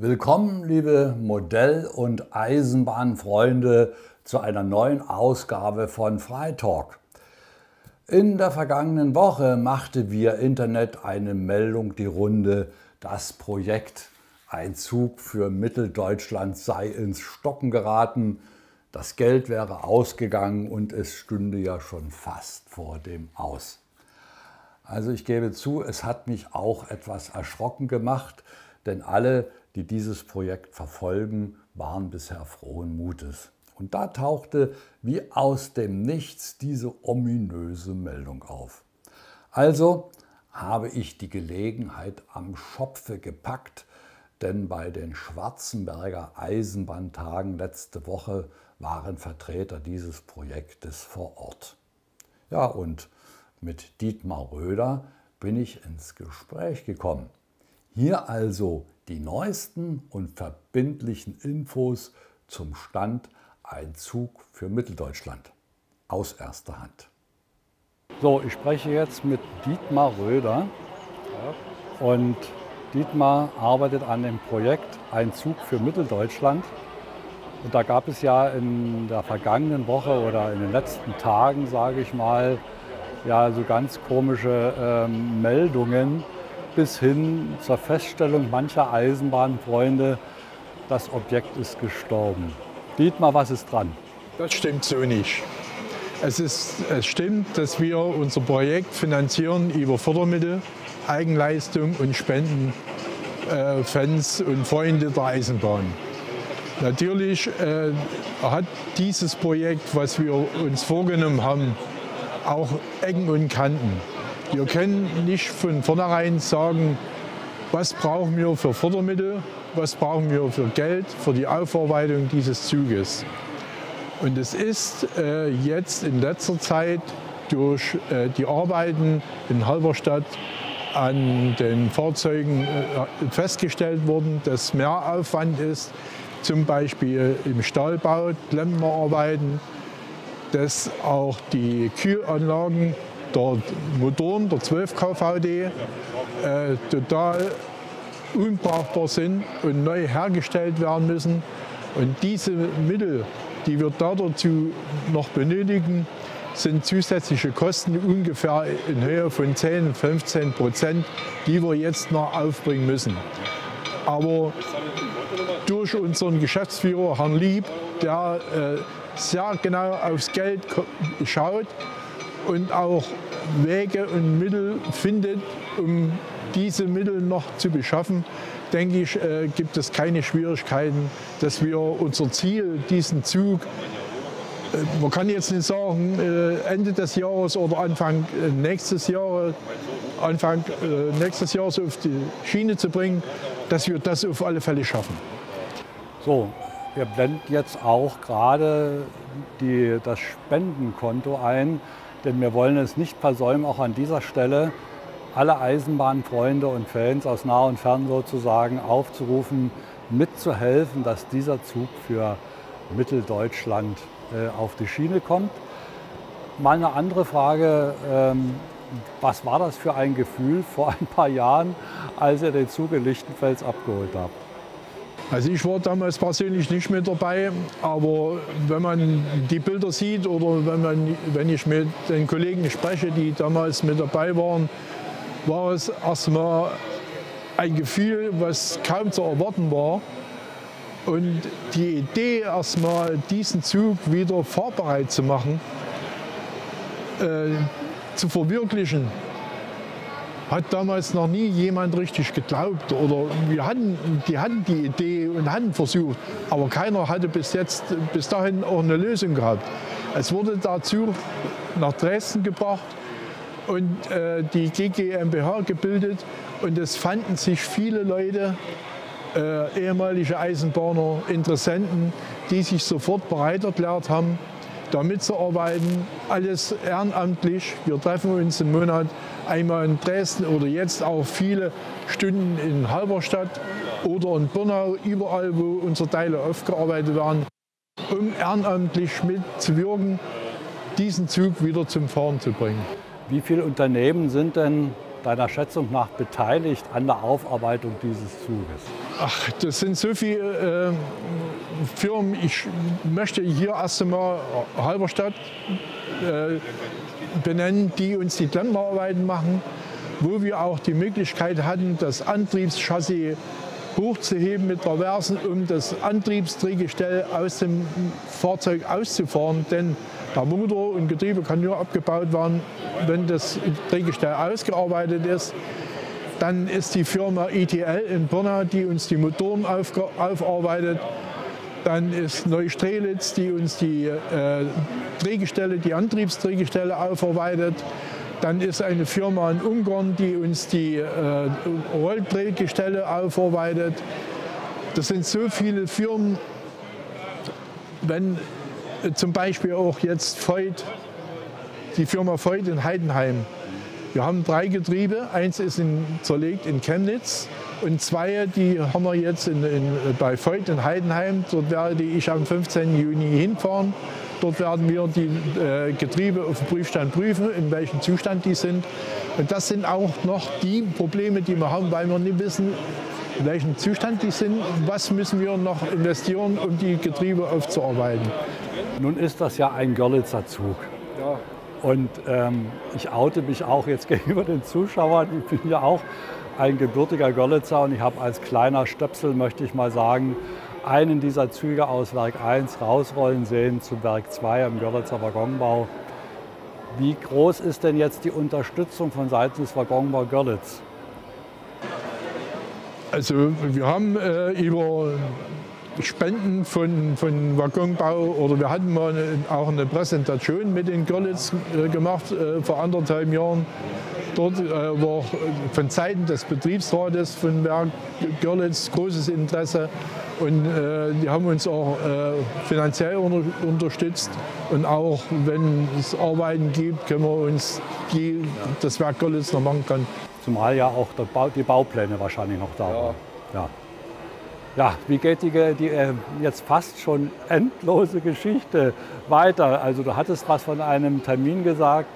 Willkommen, liebe Modell- und Eisenbahnfreunde, zu einer neuen Ausgabe von Freitalk. In der vergangenen Woche machte via Internet eine Meldung die Runde, das Projekt Ein Zug für Mitteldeutschland sei ins Stocken geraten. Das Geld wäre ausgegangen und es stünde ja schon fast vor dem Aus. Also ich gebe zu, es hat mich auch etwas erschrocken gemacht, denn alle, die dieses Projekt verfolgen, waren bisher frohen Mutes. Und da tauchte wie aus dem Nichts diese ominöse Meldung auf. Also habe ich die Gelegenheit am Schopfe gepackt, denn bei den Schwarzenberger Eisenbahntagen letzte Woche waren Vertreter dieses Projektes vor Ort. Ja, und mit Dietmar Röder bin ich ins Gespräch gekommen. Hier also die neuesten und verbindlichen Infos zum Stand Ein Zug für Mitteldeutschland aus erster Hand. So, ich spreche jetzt mit Dietmar Röder. Und Dietmar arbeitet an dem Projekt Ein Zug für Mitteldeutschland. Und da gab es ja in der vergangenen Woche oder in den letzten Tagen, sage ich mal, ja, so ganz komische ähm, Meldungen, bis hin zur Feststellung mancher Eisenbahnfreunde, das Objekt ist gestorben. Dietmar, was ist dran? Das stimmt so nicht. Es, ist, es stimmt, dass wir unser Projekt finanzieren über Fördermittel, Eigenleistung und Spenden äh, Fans und Freunde der Eisenbahn. Natürlich äh, hat dieses Projekt, was wir uns vorgenommen haben, auch Ecken und Kanten. Wir können nicht von vornherein sagen, was brauchen wir für Fördermittel, was brauchen wir für Geld für die Aufarbeitung dieses Zuges. Und es ist äh, jetzt in letzter Zeit durch äh, die Arbeiten in Halberstadt an den Fahrzeugen äh, festgestellt worden, dass mehr Aufwand ist, zum Beispiel im Stahlbau, Klempnerarbeiten, dass auch die Kühlanlagen der Motoren der 12 KVD äh, total unbrauchbar sind und neu hergestellt werden müssen. Und diese Mittel, die wir dazu noch benötigen, sind zusätzliche Kosten ungefähr in Höhe von 10, 15 Prozent, die wir jetzt noch aufbringen müssen. Aber durch unseren Geschäftsführer, Herrn Lieb, der äh, sehr genau aufs Geld schaut und auch Wege und Mittel findet, um diese Mittel noch zu beschaffen, denke ich, äh, gibt es keine Schwierigkeiten, dass wir unser Ziel, diesen Zug, äh, man kann jetzt nicht sagen äh, Ende des Jahres oder Anfang äh, nächstes Jahr, Anfang äh, nächstes Jahres auf die Schiene zu bringen, dass wir das auf alle Fälle schaffen. So, wir blenden jetzt auch gerade die, das Spendenkonto ein, denn wir wollen es nicht versäumen, auch an dieser Stelle alle Eisenbahnfreunde und Fans aus nah und fern sozusagen aufzurufen, mitzuhelfen, dass dieser Zug für Mitteldeutschland äh, auf die Schiene kommt. Mal eine andere Frage, ähm, was war das für ein Gefühl vor ein paar Jahren, als ihr den Zug in Lichtenfels abgeholt habt? Also ich war damals persönlich nicht mit dabei, aber wenn man die Bilder sieht oder wenn, man, wenn ich mit den Kollegen spreche, die damals mit dabei waren, war es erstmal ein Gefühl, was kaum zu erwarten war. Und die Idee, erstmal diesen Zug wieder fahrbereit zu machen, äh, zu verwirklichen, hat damals noch nie jemand richtig geglaubt. Oder wir hatten, die hatten die Idee und hatten versucht, aber keiner hatte bis, jetzt, bis dahin auch eine Lösung gehabt. Es wurde dazu nach Dresden gebracht und äh, die GGMBH gebildet und es fanden sich viele Leute, äh, ehemalige Eisenbahner, Interessenten, die sich sofort bereit erklärt haben, da mitzuarbeiten. Alles ehrenamtlich. Wir treffen uns im Monat einmal in Dresden oder jetzt auch viele Stunden in Halberstadt oder in Birnau, überall, wo unsere Teile aufgearbeitet werden, um ehrenamtlich mitzuwirken, diesen Zug wieder zum Fahren zu bringen. Wie viele Unternehmen sind denn deiner Schätzung nach beteiligt an der Aufarbeitung dieses Zuges? Ach, das sind so viele äh, Firmen. Ich möchte hier erst einmal Halberstadt äh, benennen, die uns die Klempnerarbeiten machen, wo wir auch die Möglichkeit hatten, das Antriebschassis hochzuheben mit Traversen, um das Antriebsdrehgestell aus dem Fahrzeug auszufahren. Denn der Motor und Getriebe kann nur abgebaut werden, wenn das Drehgestell ausgearbeitet ist. Dann ist die Firma ITL in Pirna, die uns die Motoren aufarbeitet. Dann ist Neustrelitz, die uns die äh, Drehgestelle, die Antriebsdrehgestelle aufarbeitet. Dann ist eine Firma in Ungarn, die uns die äh, Rolldrehgestelle aufarbeitet. Das sind so viele Firmen. Wenn äh, zum Beispiel auch jetzt Voigt, die Firma Voigt in Heidenheim. Wir haben drei Getriebe. Eins ist in, zerlegt in Chemnitz und zwei, die haben wir jetzt in, in, bei Voigt in Heidenheim. Dort werde ich am 15. Juni hinfahren Dort werden wir die äh, Getriebe auf dem Prüfstand prüfen, in welchem Zustand die sind. Und das sind auch noch die Probleme, die wir haben, weil wir nicht wissen, in welchem Zustand die sind. Was müssen wir noch investieren, um die Getriebe aufzuarbeiten? Nun ist das ja ein Görlitzer Zug. Ja. Und ähm, ich oute mich auch jetzt gegenüber den Zuschauern. Ich bin ja auch ein gebürtiger Görlitzer und ich habe als kleiner Stöpsel, möchte ich mal sagen, einen dieser Züge aus Werk 1 rausrollen sehen zu Werk 2 am Görlitzer Waggonbau. Wie groß ist denn jetzt die Unterstützung von Seiten des Waggonbau Görlitz? Also wir haben äh, über Spenden von, von Waggonbau oder wir hatten mal eine, auch eine Präsentation mit in Görlitz äh, gemacht äh, vor anderthalb Jahren. Dort äh, war von Seiten des Betriebsrates von Werk Görlitz großes Interesse und äh, die haben uns auch äh, finanziell unter, unterstützt. Und auch wenn es Arbeiten gibt, können wir uns die, das Werk Görlitz noch machen können. Zumal ja auch Bau, die Baupläne wahrscheinlich noch da ja. waren. Ja. Ja, wie geht die, die äh, jetzt fast schon endlose Geschichte weiter? Also du hattest was von einem Termin gesagt,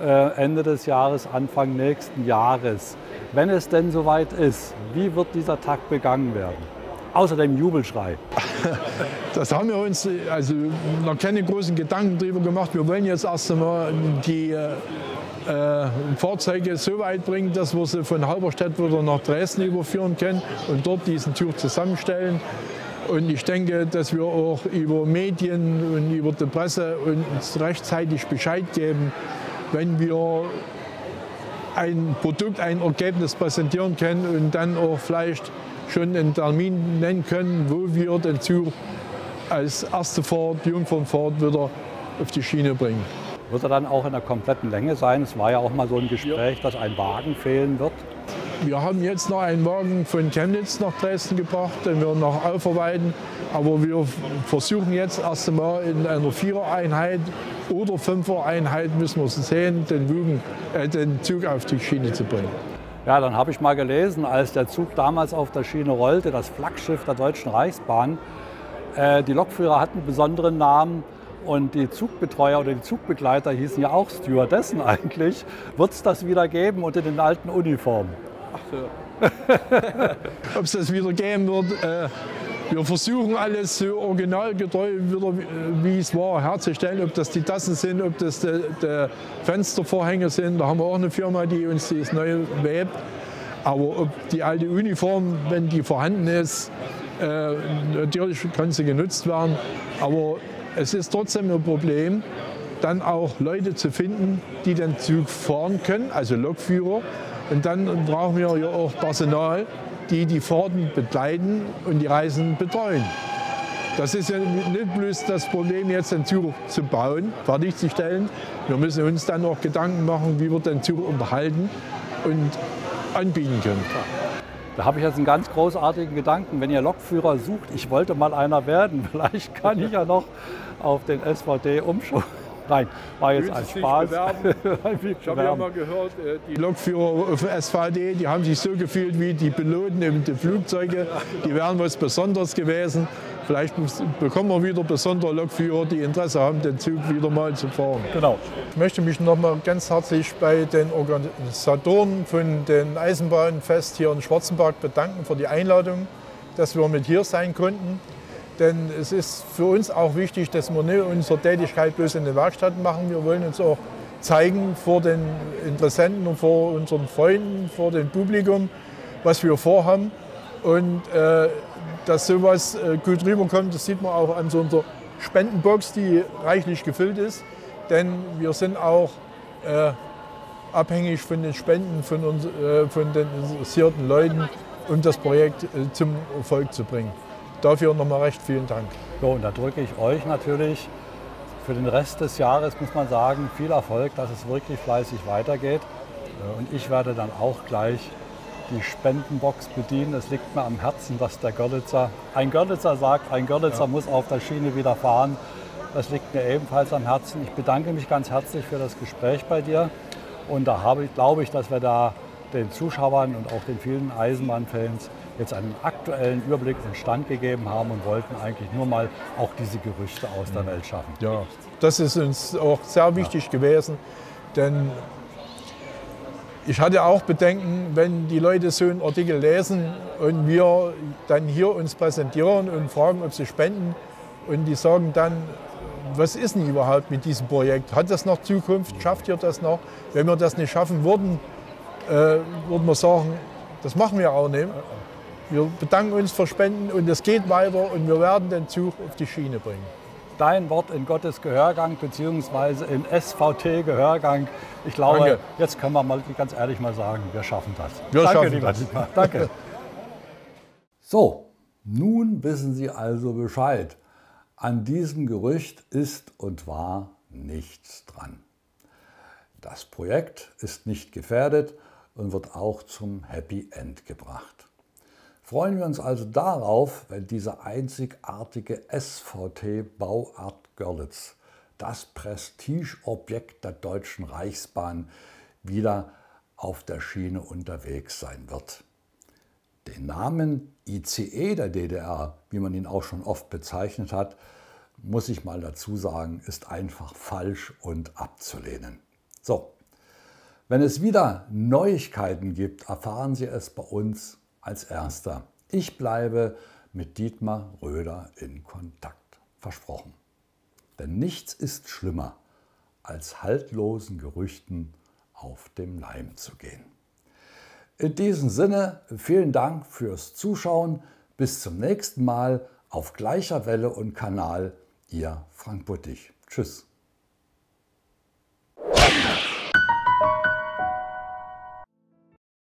äh, Ende des Jahres, Anfang nächsten Jahres. Wenn es denn soweit ist, wie wird dieser Tag begangen werden? außer dem Jubelschrei? Das haben wir uns also noch keine großen Gedanken darüber gemacht. Wir wollen jetzt erst einmal die äh, Fahrzeuge so weit bringen, dass wir sie von Halberstadt wieder nach Dresden überführen können und dort diesen Zug zusammenstellen. Und ich denke, dass wir auch über Medien und über die Presse uns rechtzeitig Bescheid geben, wenn wir ein Produkt, ein Ergebnis präsentieren können und dann auch vielleicht schon einen Termin nennen können, wo wir den Zug als erste Fahrt, Jungfernfahrt wieder auf die Schiene bringen. Wird er dann auch in der kompletten Länge sein? Es war ja auch mal so ein Gespräch, dass ein Wagen fehlen wird. Wir haben jetzt noch einen Wagen von Chemnitz nach Dresden gebracht, den wir noch aufarbeiten. Aber wir versuchen jetzt erst einmal in einer Vierereinheit oder Fünfereinheit, müssen wir sehen, den, Wagen, äh, den Zug auf die Schiene zu bringen. Ja, dann habe ich mal gelesen, als der Zug damals auf der Schiene rollte, das Flaggschiff der Deutschen Reichsbahn, äh, die Lokführer hatten einen besonderen Namen und die Zugbetreuer oder die Zugbegleiter hießen ja auch Stewardessen eigentlich. Wird es das wieder geben unter den alten Uniformen? Ach so. Ob es das wieder geben wird, äh, wir versuchen alles so originalgetreu wieder, wie es war, herzustellen. Ob das die Tassen sind, ob das die, die Fenstervorhänge sind. Da haben wir auch eine Firma, die uns das neu webt. Aber ob die alte Uniform, wenn die vorhanden ist, äh, natürlich kann sie genutzt werden. Aber es ist trotzdem ein Problem, dann auch Leute zu finden, die den Zug fahren können, also Lokführer. Und dann brauchen wir ja auch Personal, die die Fahrten begleiten und die Reisen betreuen. Das ist ja nicht bloß das Problem, jetzt den Zug zu bauen, fertigzustellen. Wir müssen uns dann auch Gedanken machen, wie wir den Zug unterhalten und anbieten können. Da habe ich jetzt einen ganz großartigen Gedanken. Wenn ihr Lokführer sucht, ich wollte mal einer werden, vielleicht kann ich ja noch auf den SVD umschulen Nein, war jetzt ein Spaß. ich habe ja mal gehört, äh, die Lokführer auf SVD, die haben sich so gefühlt wie die Piloten in den Flugzeugen. Die wären was Besonderes gewesen. Vielleicht bekommen wir wieder besondere Lokführer, die Interesse haben, den Zug wieder mal zu fahren. Genau. Ich möchte mich noch mal ganz herzlich bei den Organisatoren von den Eisenbahnfest hier in Schwarzenberg bedanken für die Einladung, dass wir mit hier sein konnten. Denn es ist für uns auch wichtig, dass wir nicht unsere Tätigkeit bloß in den Werkstätten machen. Wir wollen uns auch zeigen vor den Interessenten und vor unseren Freunden, vor dem Publikum, was wir vorhaben. Und äh, dass sowas äh, gut rüberkommt, das sieht man auch an so unserer Spendenbox, die reichlich gefüllt ist. Denn wir sind auch äh, abhängig von den Spenden von, uns, äh, von den interessierten Leuten, um das Projekt äh, zum Erfolg zu bringen. Dafür nochmal recht vielen Dank. So, und da drücke ich euch natürlich für den Rest des Jahres, muss man sagen, viel Erfolg, dass es wirklich fleißig weitergeht. Äh, und ich werde dann auch gleich die Spendenbox bedienen. Es liegt mir am Herzen, was der Görlitzer, ein Görlitzer sagt, ein Görlitzer ja. muss auf der Schiene wieder fahren. Das liegt mir ebenfalls am Herzen. Ich bedanke mich ganz herzlich für das Gespräch bei dir. Und da habe ich, glaube ich, dass wir da den Zuschauern und auch den vielen Eisenbahnfans jetzt einen aktuellen Überblick und Stand gegeben haben und wollten eigentlich nur mal auch diese Gerüchte aus der Welt schaffen. Ja, das ist uns auch sehr wichtig ja. gewesen, denn ich hatte auch Bedenken, wenn die Leute so einen Artikel lesen und wir dann hier uns präsentieren und fragen, ob sie spenden und die sagen dann, was ist denn überhaupt mit diesem Projekt? Hat das noch Zukunft? Schafft ihr das noch? Wenn wir das nicht schaffen würden, äh, würden wir sagen, das machen wir auch nicht. Wir bedanken uns für Spenden und es geht weiter und wir werden den Zug auf die Schiene bringen dein Wort in Gottes Gehörgang beziehungsweise in SVT Gehörgang. Ich glaube, Danke. jetzt können wir mal ganz ehrlich mal sagen, wir schaffen das. Wir Danke, schaffen das. Danke. So, nun wissen Sie also Bescheid. An diesem Gerücht ist und war nichts dran. Das Projekt ist nicht gefährdet und wird auch zum Happy End gebracht. Freuen wir uns also darauf, wenn diese einzigartige SVT Bauart Görlitz, das Prestigeobjekt der Deutschen Reichsbahn, wieder auf der Schiene unterwegs sein wird. Den Namen ICE der DDR, wie man ihn auch schon oft bezeichnet hat, muss ich mal dazu sagen, ist einfach falsch und abzulehnen. So, wenn es wieder Neuigkeiten gibt, erfahren Sie es bei uns als erster. Ich bleibe mit Dietmar Röder in Kontakt. Versprochen. Denn nichts ist schlimmer, als haltlosen Gerüchten auf dem Leim zu gehen. In diesem Sinne, vielen Dank fürs Zuschauen. Bis zum nächsten Mal auf gleicher Welle und Kanal. Ihr Frank Buttig. Tschüss.